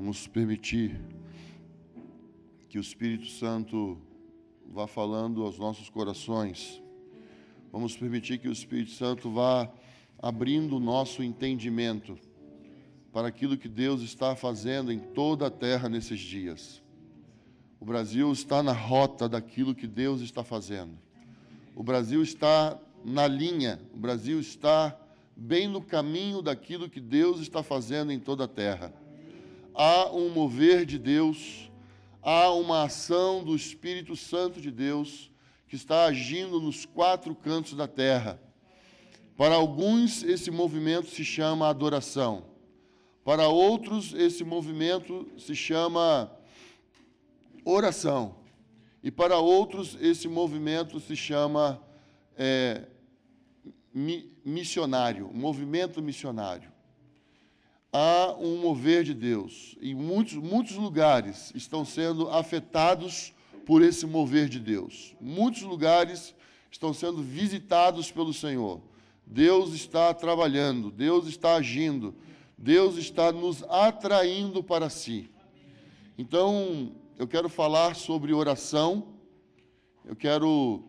Vamos permitir que o Espírito Santo vá falando aos nossos corações. Vamos permitir que o Espírito Santo vá abrindo o nosso entendimento para aquilo que Deus está fazendo em toda a terra nesses dias. O Brasil está na rota daquilo que Deus está fazendo. O Brasil está na linha, o Brasil está bem no caminho daquilo que Deus está fazendo em toda a terra. Há um mover de Deus, há uma ação do Espírito Santo de Deus que está agindo nos quatro cantos da terra. Para alguns, esse movimento se chama adoração. Para outros, esse movimento se chama oração. E para outros, esse movimento se chama é, mi, missionário, movimento missionário. Há um mover de Deus. E muitos, muitos lugares estão sendo afetados por esse mover de Deus. Muitos lugares estão sendo visitados pelo Senhor. Deus está trabalhando, Deus está agindo, Deus está nos atraindo para si. Então, eu quero falar sobre oração. Eu quero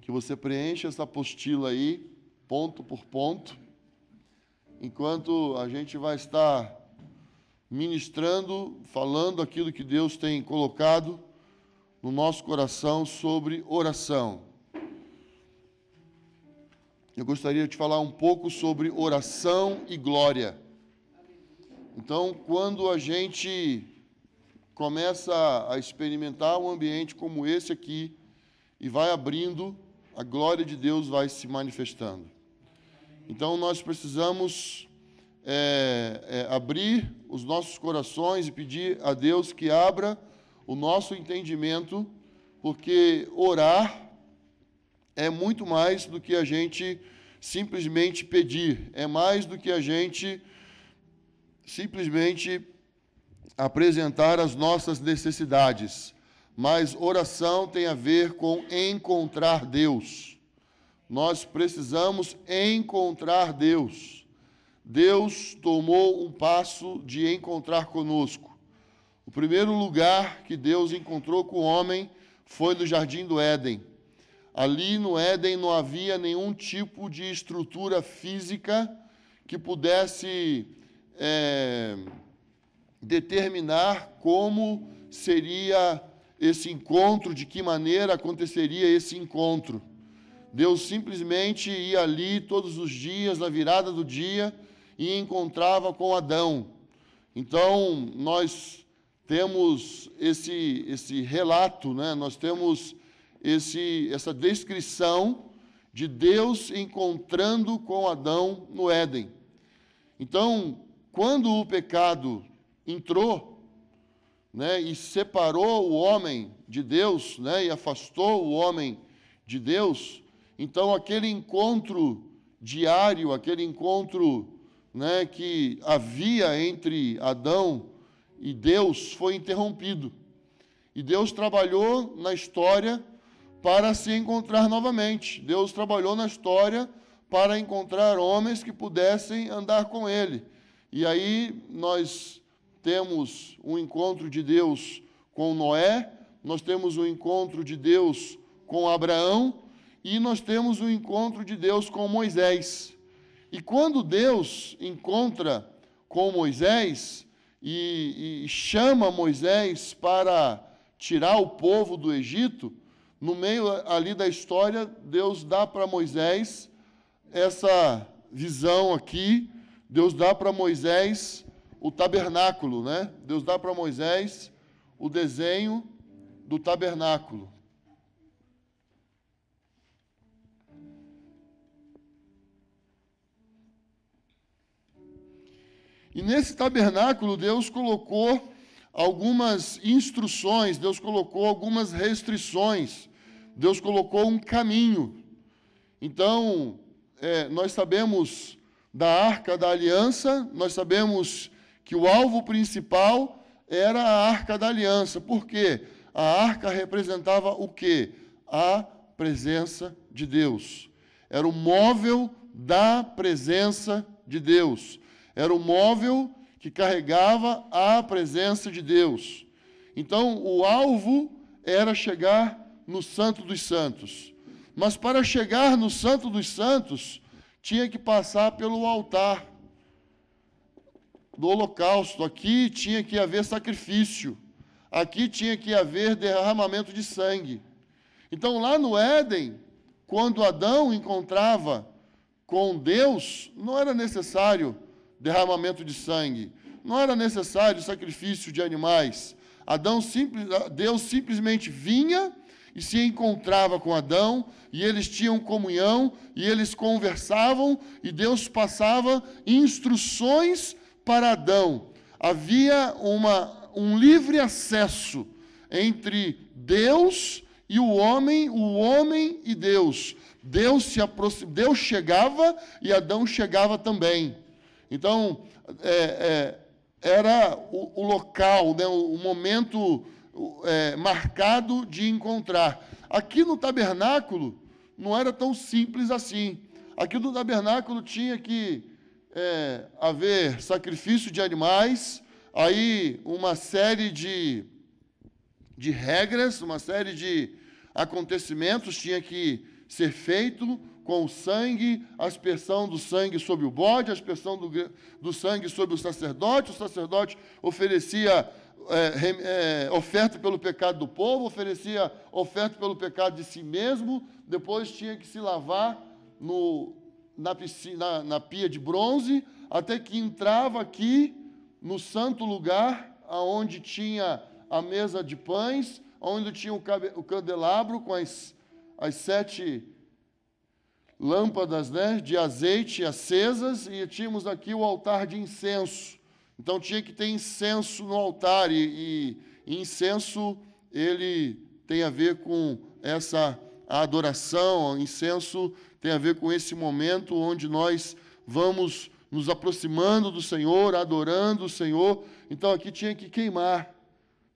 que você preencha essa apostila aí, ponto por ponto, enquanto a gente vai estar ministrando, falando aquilo que Deus tem colocado no nosso coração sobre oração. Eu gostaria de falar um pouco sobre oração e glória. Então, quando a gente começa a experimentar um ambiente como esse aqui e vai abrindo a glória de Deus vai se manifestando. Então nós precisamos é, é, abrir os nossos corações e pedir a Deus que abra o nosso entendimento, porque orar é muito mais do que a gente simplesmente pedir, é mais do que a gente simplesmente apresentar as nossas necessidades mas oração tem a ver com encontrar Deus. Nós precisamos encontrar Deus. Deus tomou um passo de encontrar conosco. O primeiro lugar que Deus encontrou com o homem foi no jardim do Éden. Ali no Éden não havia nenhum tipo de estrutura física que pudesse é, determinar como seria esse encontro, de que maneira aconteceria esse encontro. Deus simplesmente ia ali todos os dias, na virada do dia, e encontrava com Adão. Então, nós temos esse, esse relato, né? nós temos esse, essa descrição de Deus encontrando com Adão no Éden. Então, quando o pecado entrou, né, e separou o homem de Deus, né, e afastou o homem de Deus, então aquele encontro diário, aquele encontro né, que havia entre Adão e Deus foi interrompido. E Deus trabalhou na história para se encontrar novamente. Deus trabalhou na história para encontrar homens que pudessem andar com Ele. E aí nós temos um encontro de Deus com Noé, nós temos um encontro de Deus com Abraão e nós temos um encontro de Deus com Moisés. E quando Deus encontra com Moisés e, e chama Moisés para tirar o povo do Egito, no meio ali da história, Deus dá para Moisés essa visão aqui, Deus dá para Moisés o tabernáculo, né? Deus dá para Moisés o desenho do tabernáculo. E nesse tabernáculo, Deus colocou algumas instruções, Deus colocou algumas restrições, Deus colocou um caminho. Então, é, nós sabemos da arca da aliança, nós sabemos que o alvo principal era a arca da aliança. Por quê? A arca representava o quê? A presença de Deus. Era o móvel da presença de Deus. Era o móvel que carregava a presença de Deus. Então, o alvo era chegar no Santo dos Santos. Mas para chegar no Santo dos Santos, tinha que passar pelo altar do holocausto. Aqui tinha que haver sacrifício. Aqui tinha que haver derramamento de sangue. Então, lá no Éden, quando Adão encontrava com Deus, não era necessário derramamento de sangue, não era necessário sacrifício de animais. Adão simples, Deus simplesmente vinha e se encontrava com Adão, e eles tinham comunhão, e eles conversavam, e Deus passava instruções para Adão. Havia uma, um livre acesso entre Deus e o homem, o homem e Deus. Deus se aproxim, Deus chegava e Adão chegava também. Então, é, é, era o, o, local, né, o, o momento é, marcado de encontrar. Aqui no tabernáculo não era tão simples assim. Aqui no tabernáculo tinha que é, haver sacrifício de animais, aí uma série de, de regras, uma série de acontecimentos tinha que ser feito com o sangue, a aspersão do sangue sobre o bode, a aspersão do, do sangue sobre o sacerdote. O sacerdote oferecia é, é, oferta pelo pecado do povo, oferecia oferta pelo pecado de si mesmo, depois tinha que se lavar no, na, piscina, na pia de bronze, até que entrava aqui no santo lugar, aonde tinha a mesa de pães, onde tinha o candelabro com as as sete lâmpadas né, de azeite acesas e tínhamos aqui o altar de incenso. Então tinha que ter incenso no altar e, e incenso ele tem a ver com essa adoração, incenso tem a ver com esse momento onde nós vamos nos aproximando do Senhor, adorando o Senhor. Então aqui tinha que queimar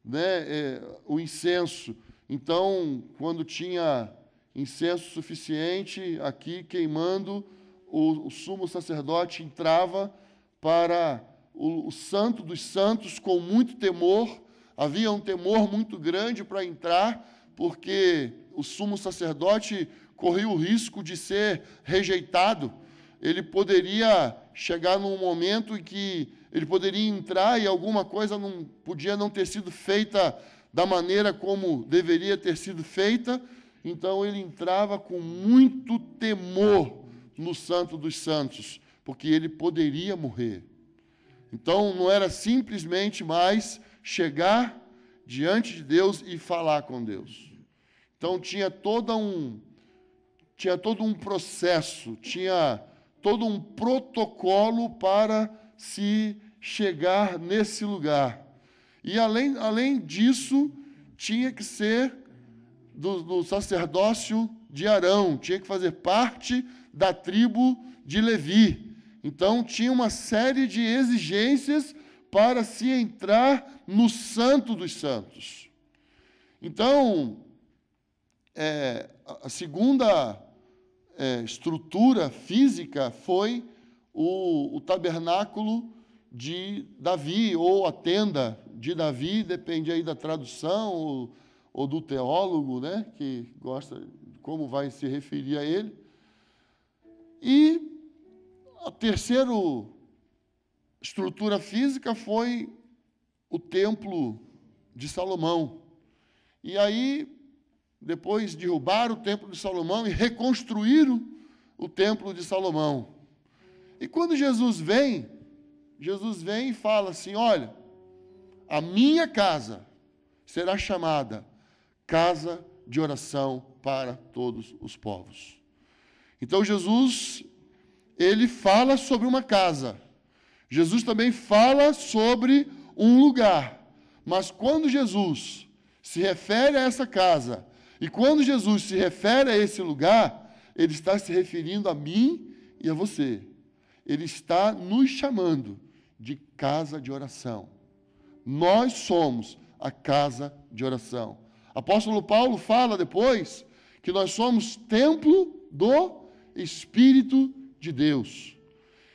né, é, o incenso. Então, quando tinha incenso suficiente aqui queimando, o, o sumo sacerdote entrava para o, o santo dos santos com muito temor. Havia um temor muito grande para entrar, porque o sumo sacerdote corria o risco de ser rejeitado. Ele poderia chegar num momento em que ele poderia entrar e alguma coisa não podia não ter sido feita da maneira como deveria ter sido feita, então ele entrava com muito temor no Santo dos Santos, porque ele poderia morrer. Então não era simplesmente mais chegar diante de Deus e falar com Deus. Então tinha todo um tinha todo um processo, tinha todo um protocolo para se chegar nesse lugar. E além, além disso, tinha que ser do, do sacerdócio de Arão, tinha que fazer parte da tribo de Levi. Então, tinha uma série de exigências para se entrar no Santo dos Santos. Então, é, a segunda é, estrutura física foi o, o, tabernáculo de Davi, ou a tenda de Davi, depende aí da tradução, ou, ou do teólogo, né, que gosta como vai se referir a ele. E a terceira estrutura física foi o templo de Salomão. E aí, depois derrubaram o templo de Salomão e reconstruíram o templo de Salomão. E quando Jesus vem, Jesus vem e fala assim: Olha, a minha casa será chamada casa de oração para todos os povos. Então Jesus, ele fala sobre uma casa. Jesus também fala sobre um lugar. Mas quando Jesus se refere a essa casa, e quando Jesus se refere a esse lugar, ele está se referindo a mim e a você. Ele está nos chamando de casa de oração. Nós somos a casa de oração. Apóstolo Paulo fala depois que nós somos templo do Espírito de Deus.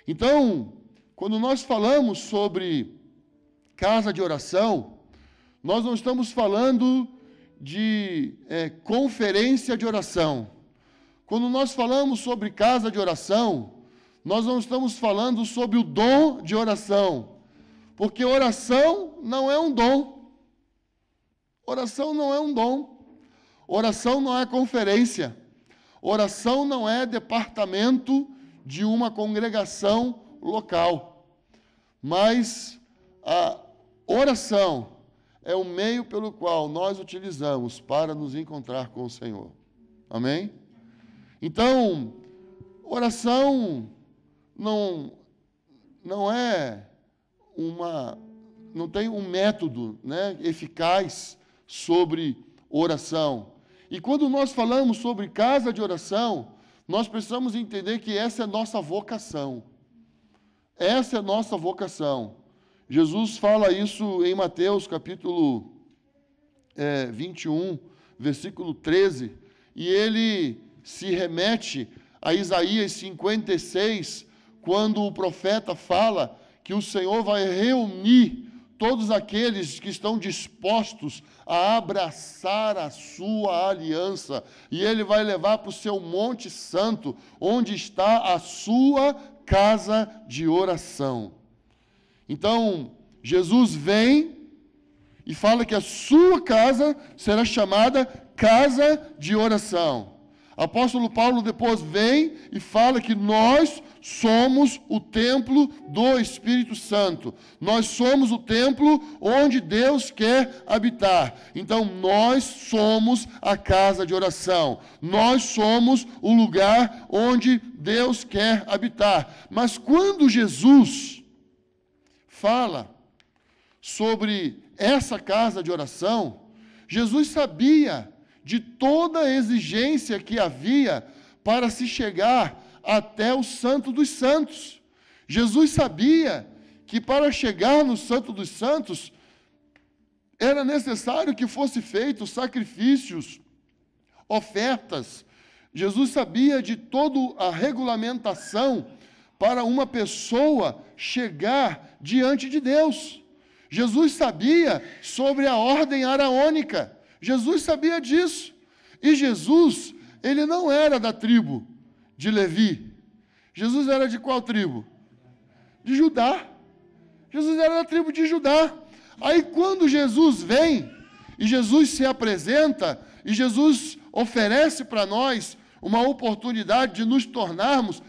Então, quando nós falamos sobre casa de oração, nós não estamos falando de é, conferência de oração. Quando nós falamos sobre casa de oração, nós não estamos falando sobre o dom de oração, porque oração não é um dom. Oração não é um dom. Oração não é conferência. Oração não é departamento de uma congregação local. Mas a oração é o meio pelo qual nós utilizamos para nos encontrar com o Senhor. Amém? Então, oração não, não é uma. não tem um método né, eficaz sobre oração. E quando nós falamos sobre casa de oração, nós precisamos entender que essa é nossa vocação. Essa é nossa vocação. Jesus fala isso em Mateus capítulo é, 21, versículo 13, e ele se remete a Isaías 56, quando o profeta fala que o Senhor vai reunir todos aqueles que estão dispostos a abraçar a sua aliança, e ele vai levar para o seu Monte Santo, onde está a sua casa de oração. Então, Jesus vem e fala que a sua casa será chamada casa de oração. Apóstolo Paulo depois vem e fala que nós somos o templo do Espírito Santo. Nós somos o templo onde Deus quer habitar. Então nós somos a casa de oração. Nós somos o lugar onde Deus quer habitar. Mas quando Jesus fala sobre essa casa de oração, Jesus sabia de toda a exigência que havia para se chegar até o Santo dos Santos. Jesus sabia que para chegar no Santo dos Santos era necessário que fosse feitos sacrifícios, ofertas. Jesus sabia de toda a regulamentação para uma pessoa chegar diante de Deus. Jesus sabia sobre a ordem araônica. Jesus sabia disso. E Jesus, ele não era da tribo de Levi. Jesus era de qual tribo? De Judá. Jesus era da tribo de Judá. Aí quando Jesus vem, e Jesus se apresenta, e Jesus oferece para nós uma oportunidade de nos tornarmos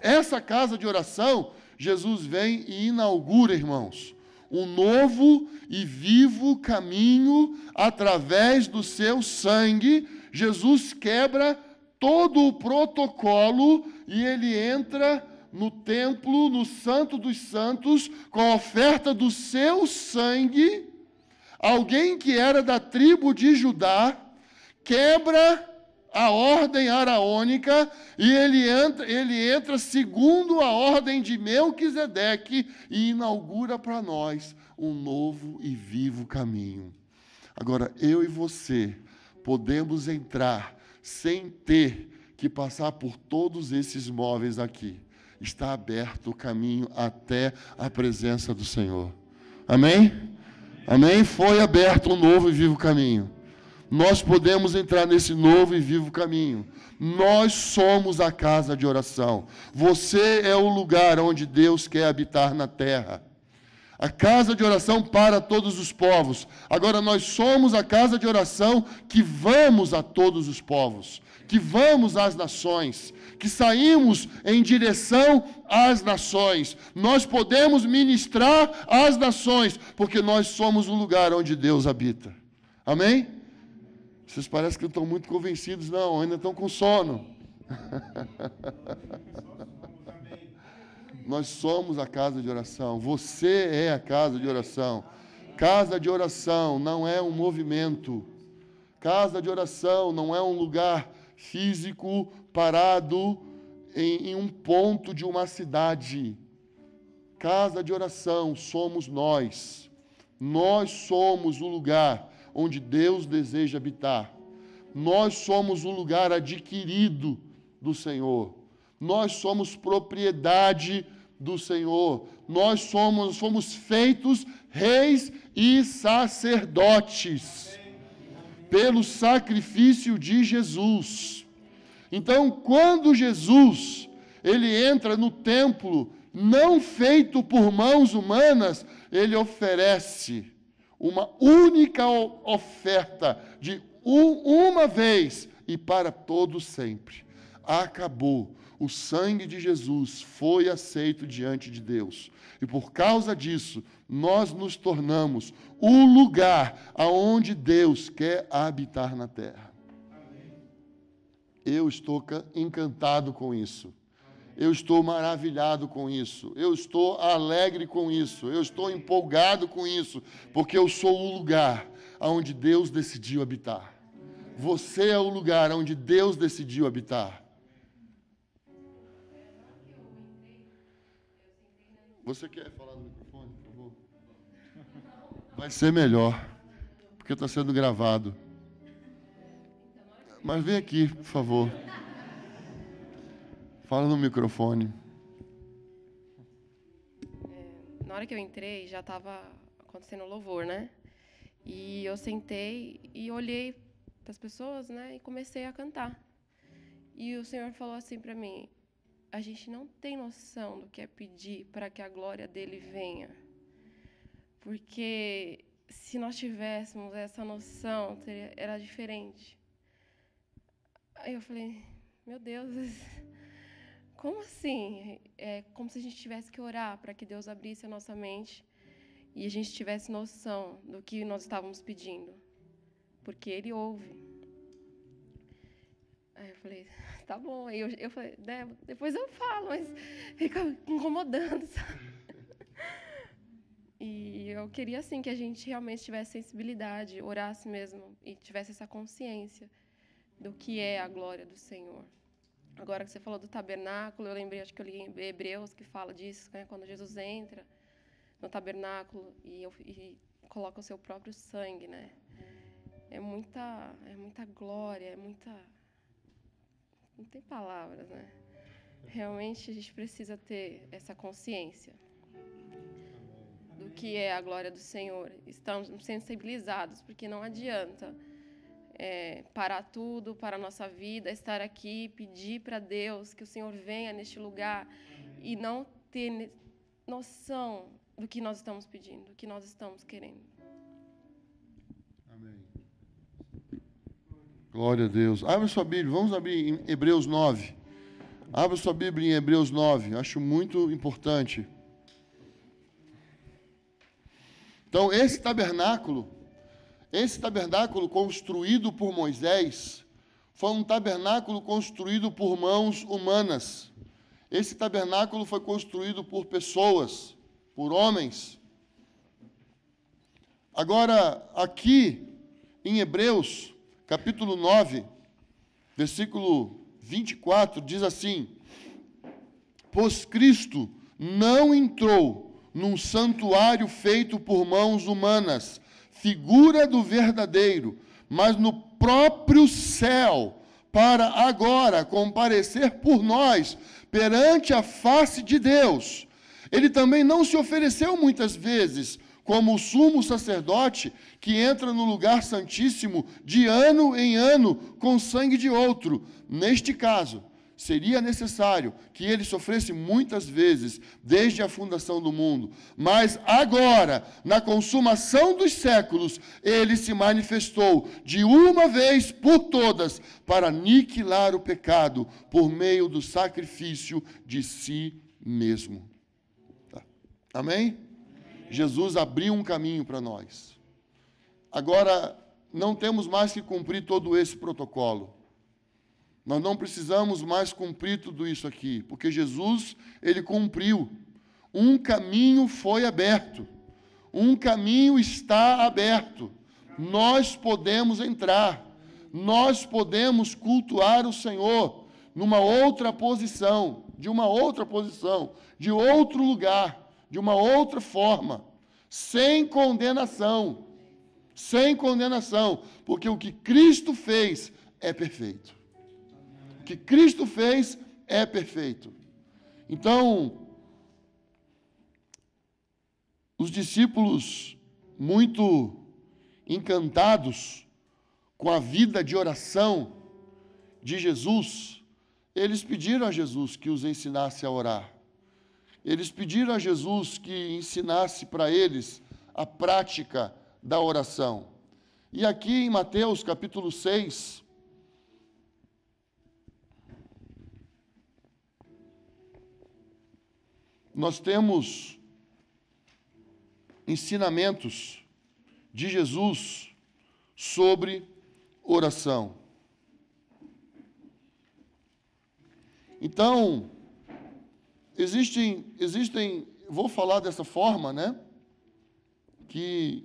essa casa de oração, Jesus vem e inaugura, irmãos, um novo e vivo caminho através do seu sangue. Jesus quebra todo o protocolo e ele entra no templo, no Santo dos Santos, com a oferta do seu sangue. Alguém que era da tribo de Judá quebra a ordem araônica e ele entra, ele entra segundo a ordem de Melquisedeque e inaugura para nós um novo e vivo caminho. Agora, eu e você podemos entrar sem ter que passar por todos esses móveis aqui. Está aberto o caminho até a presença do Senhor. Amém? Amém? Foi aberto um novo e vivo caminho nós podemos entrar nesse novo e vivo caminho. Nós somos a casa de oração. Você é o lugar onde Deus quer habitar na terra. A casa de oração para todos os povos. Agora nós somos a casa de oração que vamos a todos os povos, que vamos às nações, que saímos em direção às nações. Nós podemos ministrar às nações, porque nós somos o lugar onde Deus habita. Amém? Vocês parecem que não estão muito convencidos, não, ainda estão com sono. Nós somos a casa de oração. Você é a casa de oração. Casa de oração não é um movimento. Casa de oração não é um lugar físico parado em, em um ponto de uma cidade. Casa de oração somos nós. Nós somos o lugar onde Deus deseja habitar. Nós somos um lugar adquirido do Senhor. Nós somos propriedade do Senhor. Nós somos, fomos feitos reis e sacerdotes pelo sacrifício de Jesus. Então, quando Jesus ele entra no templo não feito por mãos humanas, ele oferece uma única oferta de uma vez e para todo sempre. Acabou. O sangue de Jesus foi aceito diante de Deus. E por causa disso, nós nos tornamos o lugar aonde Deus quer habitar na terra. Eu estou encantado com isso. Eu estou maravilhado com isso. Eu estou alegre com isso. Eu estou empolgado com isso, porque eu sou o lugar aonde Deus decidiu habitar. Você é o lugar onde Deus decidiu habitar. Você quer falar no microfone, por favor? Vai ser melhor, porque está sendo gravado. Mas vem aqui, por favor. Fala no microfone. É, na hora que eu entrei, já estava acontecendo louvor, né? E eu sentei e olhei para as pessoas, né? E comecei a cantar. E o Senhor falou assim para mim: a gente não tem noção do que é pedir para que a glória dele venha. Porque se nós tivéssemos essa noção, seria, era diferente. Aí eu falei: meu Deus, como assim? É como se a gente tivesse que orar para que Deus abrisse a nossa mente e a gente tivesse noção do que nós estávamos pedindo porque ele ouve. Aí eu falei, tá bom. Aí eu, eu falei, né, depois eu falo, mas fica incomodando, sabe? E eu queria, assim, que a gente realmente tivesse sensibilidade, orasse mesmo e tivesse essa consciência do que é a glória do Senhor. Agora que você falou do tabernáculo, eu lembrei, acho que eu li em Hebreus que fala disso, né, quando Jesus entra no tabernáculo e, e coloca o seu próprio sangue, né? é muita, é muita glória, é muita. Não tem palavras, né? Realmente a gente precisa ter essa consciência do que é a glória do Senhor. Estamos sensibilizados, porque não adianta é, parar tudo para a nossa vida, estar aqui, pedir para Deus que o Senhor venha neste lugar e não ter noção do que nós estamos pedindo, do que nós estamos querendo. Glória a Deus. Abra sua Bíblia, vamos abrir em Hebreus 9. Abra sua Bíblia em Hebreus 9, acho muito importante. Então, esse tabernáculo, esse tabernáculo construído por Moisés, foi um tabernáculo construído por mãos humanas. Esse tabernáculo foi construído por pessoas, por homens. Agora, aqui em Hebreus, capítulo 9, versículo 24, diz assim: Pois Cristo não entrou num santuário feito por mãos humanas, figura do verdadeiro, mas no próprio céu, para agora comparecer por nós perante a face de Deus. Ele também não se ofereceu muitas vezes como o sumo sacerdote que entra no lugar santíssimo de ano em ano com sangue de outro. Neste caso, seria necessário que ele sofresse muitas vezes desde a fundação do mundo, mas agora, na consumação dos séculos, ele se manifestou de uma vez por todas para aniquilar o pecado por meio do sacrifício de si mesmo. Tá. Amém? Jesus abriu um caminho para nós. Agora, não temos mais que cumprir todo esse protocolo. Nós não precisamos mais cumprir tudo isso aqui, porque Jesus, ele cumpriu. Um caminho foi aberto. Um caminho está aberto. Nós podemos entrar. Nós podemos cultuar o Senhor numa outra posição, de uma outra posição, de outro lugar de uma outra forma, sem condenação. Sem condenação, porque o que Cristo fez é perfeito. Que Cristo fez é perfeito. Então, os discípulos, muito encantados com a vida de oração de Jesus, eles pediram a Jesus que os ensinasse a orar. Eles pediram a Jesus que ensinasse para eles a prática da oração. E aqui em Mateus capítulo 6, nós temos ensinamentos de Jesus sobre oração. Então, existem, existem, vou falar dessa forma, né? Que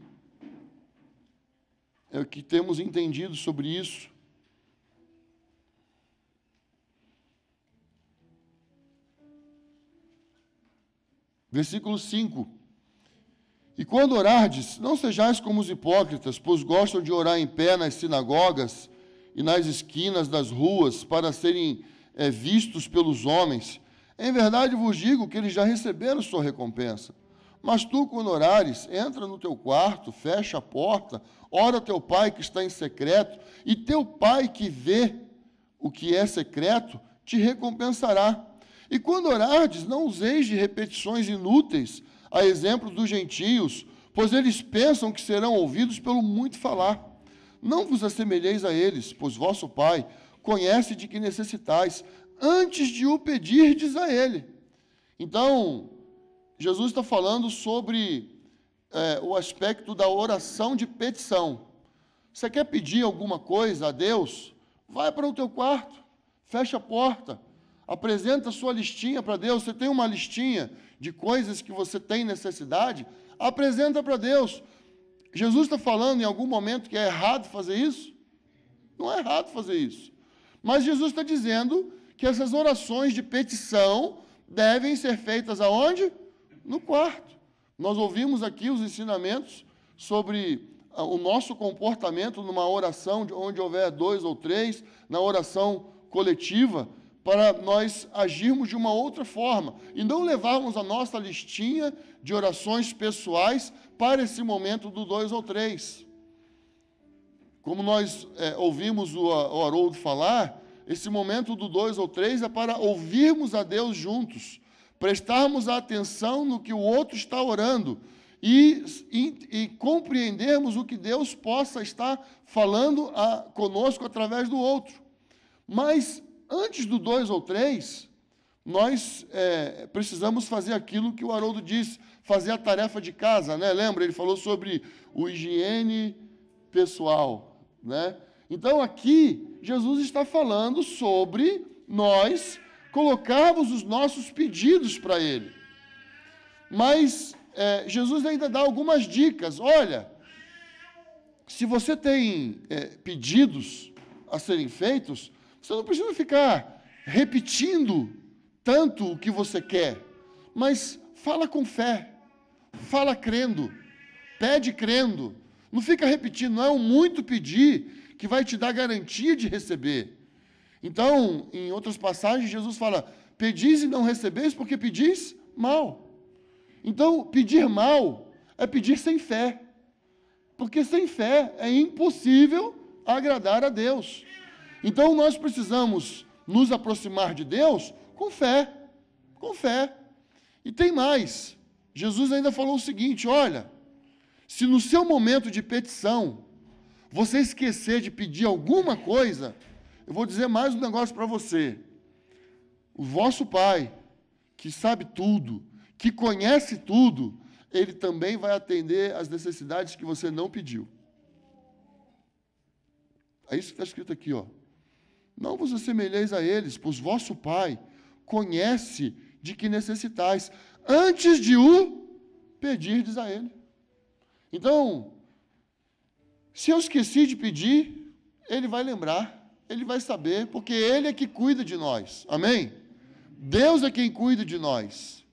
é o que temos entendido sobre isso. Versículo 5. E quando orardes, não sejais como os hipócritas, pois gostam de orar em pé nas sinagogas e nas esquinas das ruas, para serem é, vistos pelos homens. Em verdade vos digo que eles já receberam sua recompensa. Mas tu, quando orares, entra no teu quarto, fecha a porta, ora teu pai que está em secreto, e teu pai que vê o que é secreto, te recompensará. E quando orardes, não useis de repetições inúteis, a exemplo dos gentios, pois eles pensam que serão ouvidos pelo muito falar. Não vos assemelheis a eles, pois vosso Pai conhece de que necessitais, antes de o pedirdes a Ele. Então, Jesus está falando sobre é, o aspecto da oração de petição. Você quer pedir alguma coisa a Deus? Vai para o teu quarto, fecha a porta, apresenta a sua listinha para Deus. Você tem uma listinha de coisas que você tem necessidade? Apresenta para Deus. Jesus está falando em algum momento que é errado fazer isso? Não é errado fazer isso. Mas Jesus está dizendo que essas orações de petição devem ser feitas aonde? No quarto. Nós ouvimos aqui os ensinamentos sobre ah, o nosso comportamento numa oração onde houver dois ou três, na oração coletiva para nós agirmos de uma outra forma e não levarmos a nossa listinha de orações pessoais para esse momento do dois ou três. Como nós é, ouvimos o, o Haroldo falar, esse momento do dois ou três é para ouvirmos a Deus juntos, prestarmos atenção no que o outro está orando e, e, e compreendermos o que Deus possa estar falando a, conosco através do outro. Mas Antes do dois ou três, nós é, precisamos fazer aquilo que o Haroldo disse, fazer a tarefa de casa, né? Lembra? Ele falou sobre o higiene pessoal, né? Então aqui Jesus está falando sobre nós colocarmos os nossos pedidos para Ele. Mas é, Jesus ainda dá algumas dicas. Olha, se você tem é, pedidos a serem feitos, você não precisa ficar repetindo tanto o que você quer, mas fala com fé, fala crendo, pede crendo. Não fica repetindo, não é o muito pedir que vai te dar garantia de receber. Então, em outras passagens, Jesus fala: pedis e não recebeis porque pedis mal. Então, pedir mal é pedir sem fé. Porque sem fé é impossível agradar a Deus. Então nós precisamos nos aproximar de Deus com fé, com fé. E tem mais. Jesus ainda falou o seguinte: olha, se no seu momento de petição você esquecer de pedir alguma coisa, eu vou dizer mais um negócio para você. O vosso Pai, que sabe tudo, que conhece tudo, ele também vai atender as necessidades que você não pediu. É isso que está escrito aqui, ó. Não vos assemelheis a eles, pois vosso Pai conhece de que necessitais, antes de o pedirdes a Ele. Então, se eu esqueci de pedir, Ele vai lembrar, Ele vai saber, porque Ele é que cuida de nós. Amém? Deus é quem cuida de nós.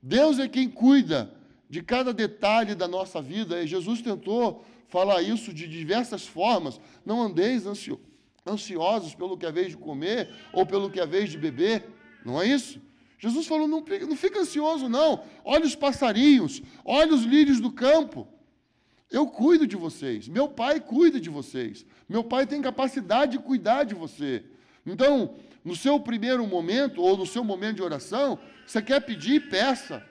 Deus é quem cuida de cada detalhe da nossa vida. E Jesus tentou falar isso de diversas formas. Não andeis ansiosos ansiosos pelo que é vez de comer ou pelo que é vez de beber. Não é isso? Jesus falou: não, não fica ansioso, não. Olha os passarinhos, olha os lírios do campo. Eu cuido de vocês. Meu pai cuida de vocês. Meu pai tem capacidade de cuidar de você. Então, no seu primeiro momento, ou no seu momento de oração, você quer pedir, peça.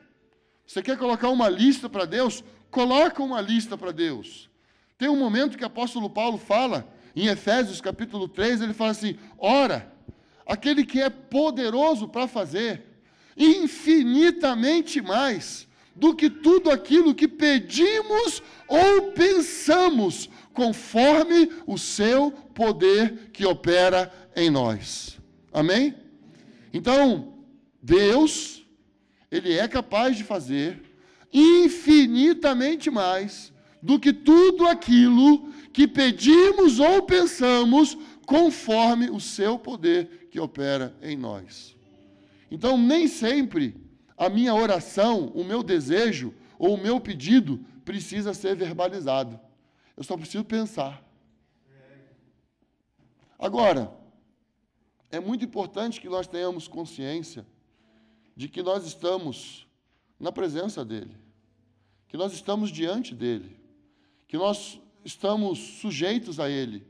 Você quer colocar uma lista para Deus? Coloca uma lista para Deus. Tem um momento que o apóstolo Paulo fala, em Efésios capítulo 3, ele fala assim: ora, aquele que é poderoso para fazer infinitamente mais do que tudo aquilo que pedimos ou pensamos, conforme o seu poder que opera em nós. Amém? Então, Deus, Ele é capaz de fazer infinitamente mais do que tudo aquilo que pedimos ou pensamos, conforme o seu poder que opera em nós. Então, nem sempre a minha oração, o meu desejo ou o meu pedido precisa ser verbalizado. Eu só preciso pensar. Agora, é muito importante que nós tenhamos consciência de que nós estamos na presença dEle, que nós estamos diante dEle, que nós estamos sujeitos a Ele,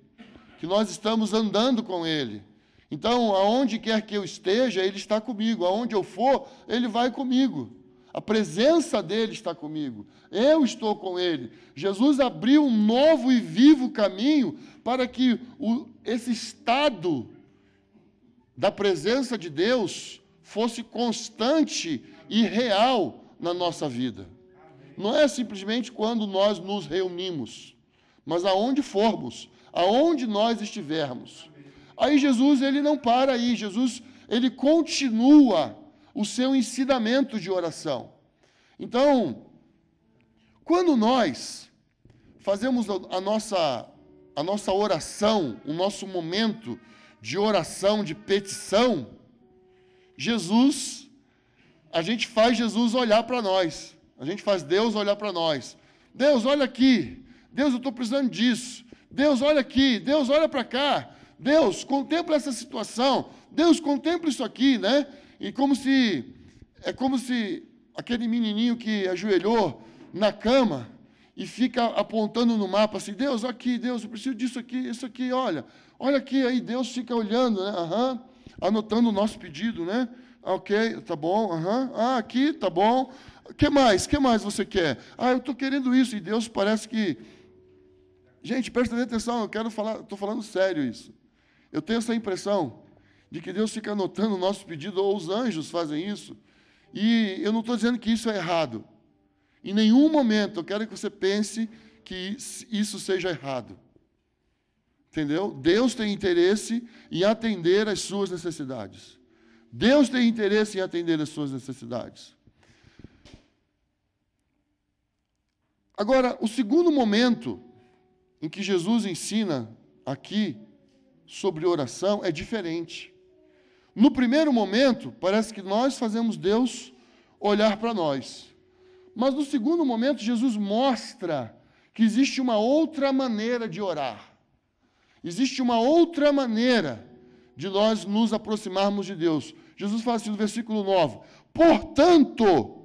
que nós estamos andando com Ele então, aonde quer que eu esteja, Ele está comigo. Aonde eu for, Ele vai comigo. A presença dele está comigo. Eu estou com ele. Jesus abriu um novo e vivo caminho para que o, esse estado da presença de Deus fosse constante e real na nossa vida. Não é simplesmente quando nós nos reunimos, mas aonde formos, aonde nós estivermos. Aí Jesus ele não para aí, Jesus ele continua o seu ensinamento de oração. Então, quando nós fazemos a nossa a nossa oração, o nosso momento de oração, de petição, Jesus, a gente faz Jesus olhar para nós. A gente faz Deus olhar para nós. Deus, olha aqui. Deus, eu estou precisando disso. Deus, olha aqui. Deus, olha para cá. Deus, contempla essa situação. Deus, contempla isso aqui, né? E como se é como se aquele menininho que ajoelhou na cama e fica apontando no mapa assim, Deus, aqui, Deus, eu preciso disso aqui, isso aqui, olha. Olha aqui, aí Deus fica olhando, né? Uhum, anotando o nosso pedido, né? Ok, tá bom, uhum. ah, aqui, tá bom. O que mais? O que mais você quer? Ah, eu estou querendo isso. E Deus parece que. Gente, presta atenção, eu quero falar, estou falando sério isso. Eu tenho essa impressão de que Deus fica anotando o nosso pedido, ou os anjos fazem isso. E eu não estou dizendo que isso é errado. Em nenhum momento eu quero que você pense que isso seja errado. Entendeu? Deus tem interesse em atender às suas necessidades. Deus tem interesse em atender às suas necessidades. Agora, o segundo momento em que Jesus ensina aqui sobre oração é diferente. No primeiro momento, parece que nós fazemos Deus olhar para nós. Mas no segundo momento, Jesus mostra que existe uma outra maneira de orar. Existe uma outra maneira de nós nos aproximarmos de Deus. Jesus fala assim no versículo 9: Portanto,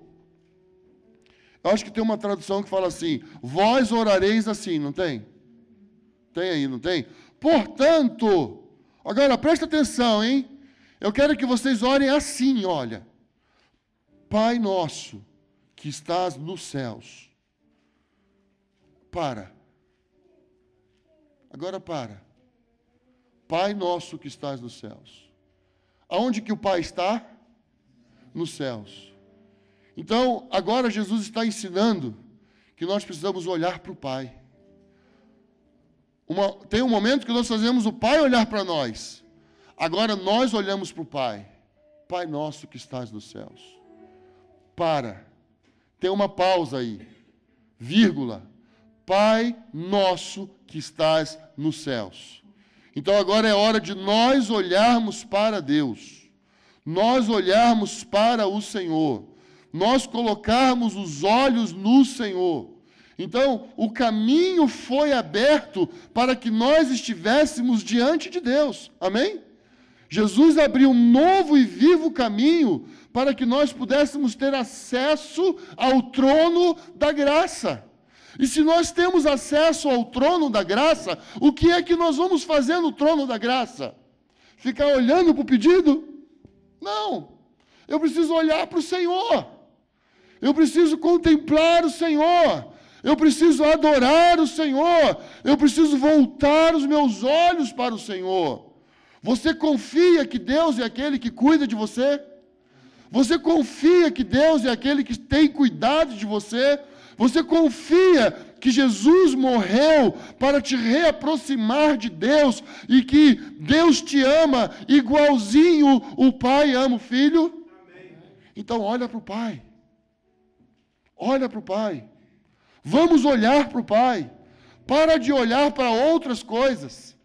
eu acho que tem uma tradução que fala assim: Vós orareis assim, não tem? Tem aí, não tem? Portanto, agora presta atenção, hein? Eu quero que vocês orem assim, olha. Pai nosso, que estás nos céus. Para. Agora para. Pai nosso que estás nos céus. Aonde que o Pai está? Nos céus. Então, agora Jesus está ensinando que nós precisamos olhar para o Pai. Uma, tem um momento que nós fazemos o Pai olhar para nós. Agora nós olhamos para o Pai. Pai nosso que estás nos céus. Para. Tem uma pausa aí. Vírgula. Pai nosso que estás nos céus. Então agora é hora de nós olharmos para Deus. Nós olharmos para o Senhor. Nós colocarmos os olhos no Senhor então, o caminho foi aberto para que nós estivéssemos diante de Deus. Amém? Jesus abriu um novo e vivo caminho para que nós pudéssemos ter acesso ao trono da graça. E se nós temos acesso ao trono da graça, o que é que nós vamos fazer no trono da graça? Ficar olhando para o pedido? Não. Eu preciso olhar para o Senhor. Eu preciso contemplar o Senhor. Eu preciso adorar o Senhor. Eu preciso voltar os meus olhos para o Senhor. Você confia que Deus é aquele que cuida de você? Você confia que Deus é aquele que tem cuidado de você? Você confia que Jesus morreu para te reaproximar de Deus e que Deus te ama igualzinho o Pai ama o Filho? Então olha para o Pai. Olha para o Pai. Vamos olhar para o Pai. Para de olhar para outras coisas.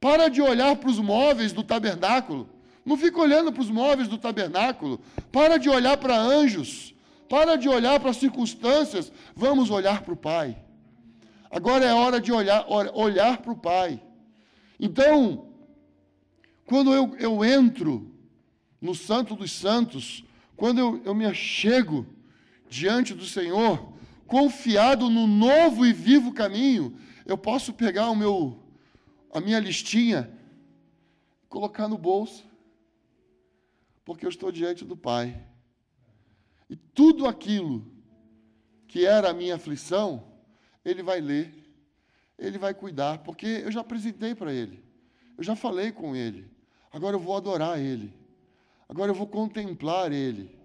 Para de olhar para os móveis do tabernáculo. Não fica olhando para os móveis do tabernáculo. Para de olhar para anjos. Para de olhar para as circunstâncias. Vamos olhar para o Pai. Agora é hora de olhar, olhar para o Pai. Então, quando eu, eu entro no Santo dos Santos, quando eu, eu me achego diante do Senhor, confiado no novo e vivo caminho, eu posso pegar o meu a minha listinha, colocar no bolso, porque eu estou diante do Pai. E tudo aquilo que era a minha aflição, Ele vai ler, Ele vai cuidar, porque eu já apresentei para Ele, eu já falei com Ele, agora eu vou adorar Ele, agora eu vou contemplar Ele,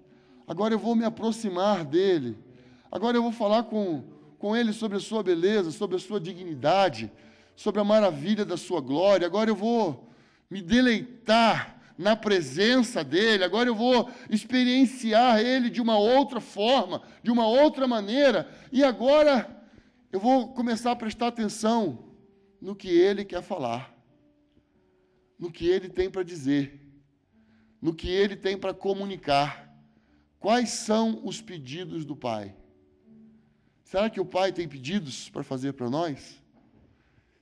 agora eu vou me aproximar dEle, agora eu vou falar com, com Ele sobre a Sua beleza, sobre a Sua dignidade sobre a maravilha da sua glória, agora eu vou me deleitar na presença dele, agora eu vou experienciar ele de uma outra forma, de uma outra maneira, e agora eu vou começar a prestar atenção no que ele quer falar, no que ele tem para dizer, no que ele tem para comunicar. Quais são os pedidos do Pai? Será que o Pai tem pedidos para fazer para nós?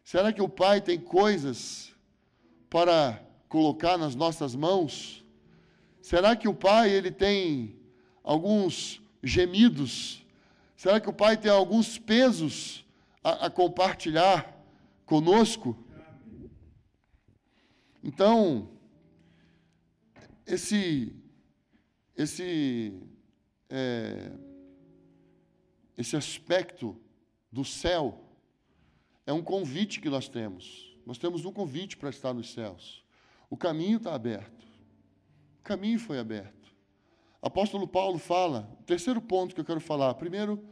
Será que o Pai tem coisas para colocar nas nossas mãos? Será que o Pai ele tem alguns gemidos? Será que o Pai tem alguns pesos a, a compartilhar conosco? Então, esse esse é, esse aspecto do céu é um convite que nós temos. Nós temos um convite para estar nos céus. O caminho está aberto. O caminho foi aberto. Apóstolo Paulo fala, terceiro ponto que eu quero falar. Primeiro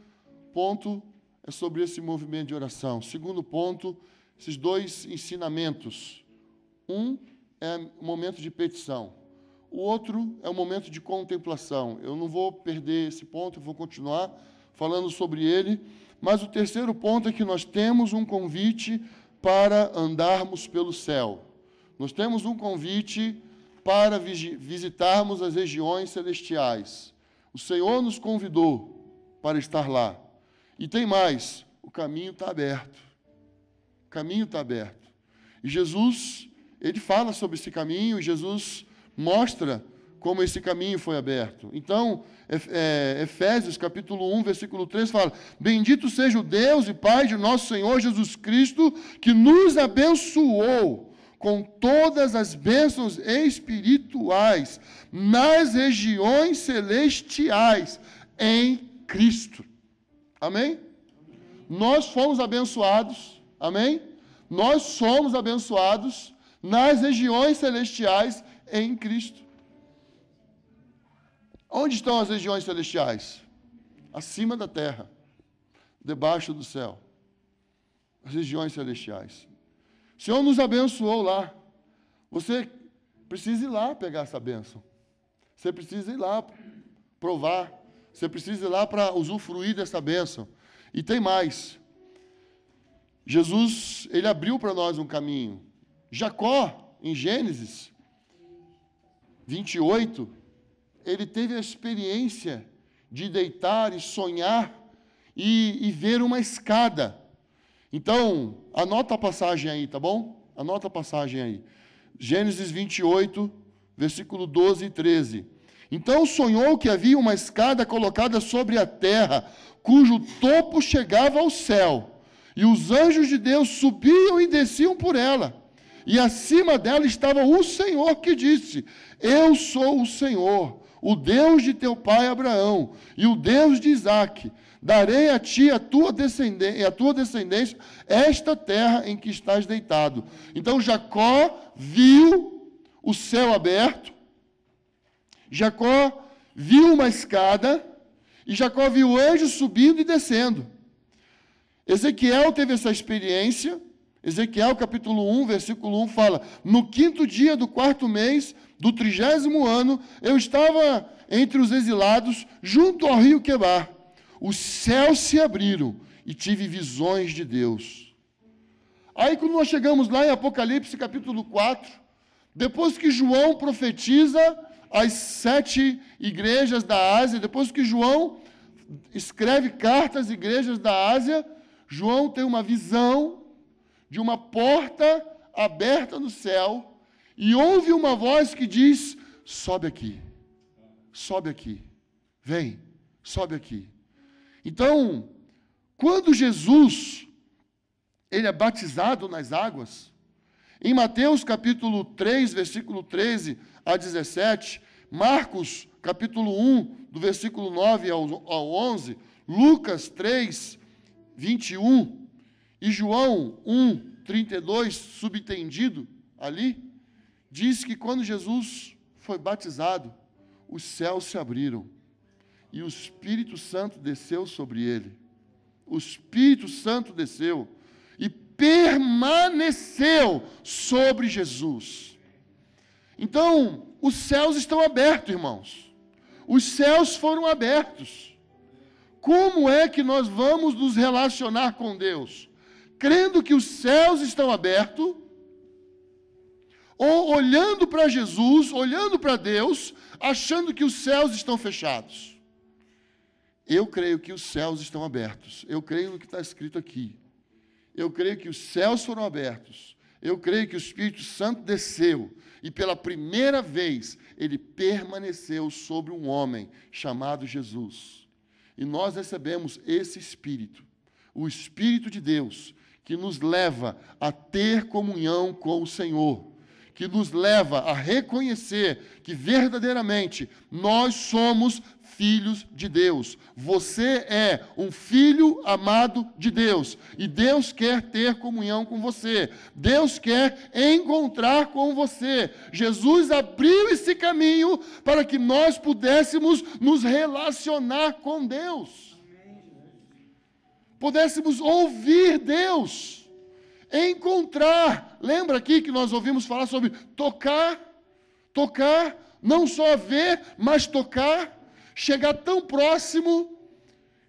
ponto é sobre esse movimento de oração. Segundo ponto, esses dois ensinamentos. Um é o momento de petição. O outro é o momento de contemplação. Eu não vou perder esse ponto, eu vou continuar falando sobre ele. Mas o terceiro ponto é que nós temos um convite para andarmos pelo céu. Nós temos um convite para visitarmos as regiões celestiais. O Senhor nos convidou para estar lá. E tem mais: o caminho está aberto. O caminho está aberto. E Jesus, ele fala sobre esse caminho, e Jesus mostra como esse caminho foi aberto. Então, é, Efésios capítulo 1, versículo 3 fala: Bendito seja o Deus e Pai de nosso Senhor Jesus Cristo, que nos abençoou com todas as bênçãos espirituais nas regiões celestiais em Cristo. Amém? Nós fomos abençoados, amém? Nós somos abençoados nas regiões celestiais em Cristo. Onde estão as regiões celestiais? Acima da terra, debaixo do céu. As regiões celestiais. O Senhor nos abençoou lá. Você precisa ir lá pegar essa bênção. Você precisa ir lá provar. Você precisa ir lá para usufruir dessa bênção. E tem mais. Jesus, ele abriu para nós um caminho. Jacó, em Gênesis 28, ele teve a experiência de deitar e sonhar e, e ver uma escada. Então, anota a passagem aí, tá bom? Anota a passagem aí. Gênesis 28, versículo 12 e 13. Então sonhou que havia uma escada colocada sobre a terra, cujo topo chegava ao céu, e os anjos de Deus subiam e desciam por ela. E acima dela estava o Senhor que disse: Eu sou o Senhor, o Deus de teu pai Abraão, e o Deus de Isaque. Darei a ti a tua descendência, a tua descendência esta terra em que estás deitado. Então Jacó viu o céu aberto, Jacó viu uma escada, e Jacó viu anjos subindo e descendo. Ezequiel teve essa experiência. Ezequiel capítulo 1, versículo 1 fala: No quinto dia do quarto mês do trigésimo ano, eu estava entre os exilados, junto ao rio Quebar os céus se abriram e tive visões de Deus. Aí, quando nós chegamos lá em Apocalipse capítulo 4, depois que João profetiza as sete igrejas da Ásia, depois que João escreve cartas às igrejas da Ásia, João tem uma visão de uma porta aberta no céu e ouve uma voz que diz: sobe aqui, sobe aqui, vem, sobe aqui. Então, quando Jesus ele é batizado nas águas, em Mateus capítulo 3, versículo 13 a 17, Marcos capítulo 1, do versículo 9 ao, ao 11, Lucas 3, 21 e João 1, 32, subentendido ali, diz que quando Jesus foi batizado, os céus se abriram e o Espírito Santo desceu sobre ele. O Espírito Santo desceu e permaneceu sobre Jesus. Então, os céus estão abertos, irmãos. Os céus foram abertos. Como é que nós vamos nos relacionar com Deus? Crendo que os céus estão abertos, ou olhando para Jesus, olhando para Deus, achando que os céus estão fechados? Eu creio que os céus estão abertos. Eu creio no que está escrito aqui. Eu creio que os céus foram abertos. Eu creio que o Espírito Santo desceu e pela primeira vez ele permaneceu sobre um homem chamado Jesus. E nós recebemos esse Espírito, o Espírito de Deus, que nos leva a ter comunhão com o Senhor, que nos leva a reconhecer que verdadeiramente nós somos filhos de Deus. Você é um filho amado de Deus. E Deus quer ter comunhão com você. Deus quer encontrar com você. Jesus abriu esse caminho para que nós pudéssemos nos relacionar com Deus. Pudéssemos ouvir Deus. Encontrar. Lembra aqui que nós ouvimos falar sobre tocar? Tocar, não só ver, mas tocar chegar tão próximo.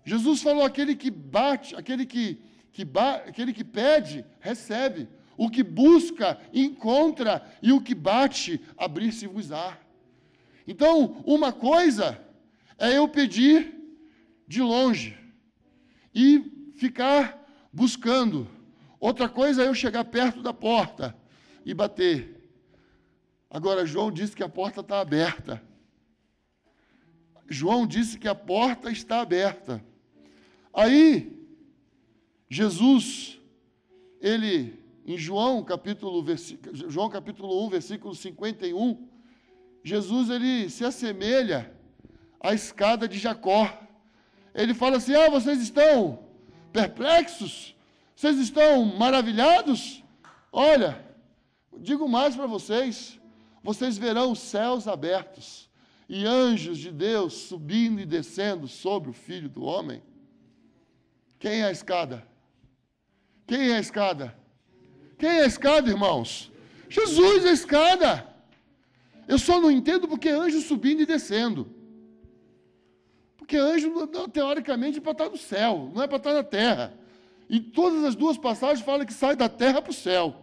Jesus falou: aquele que bate, aquele que, que, ba, aquele que pede, recebe. O que busca, encontra. E o que bate, abrir-se-vos-á. Então, uma coisa é eu pedir de longe e ficar buscando. Outra coisa é eu chegar perto da porta e bater. Agora, João disse que a porta está aberta. João disse que a porta está aberta. Aí, Jesus, ele, em João capítulo, João capítulo 1, versículo 51, Jesus ele se assemelha à escada de Jacó. Ele fala assim: Ah, vocês estão perplexos? Vocês estão maravilhados? Olha, digo mais para vocês: vocês verão os céus abertos e anjos de Deus subindo e descendo sobre o filho do homem. Quem é a escada? Quem é a escada? Quem é a escada, irmãos? Jesus é a escada. Eu só não entendo porque anjo subindo e descendo. Porque anjo, teoricamente, é para estar no céu, não é para estar na terra. E todas as duas passagens falam que sai da terra para o céu.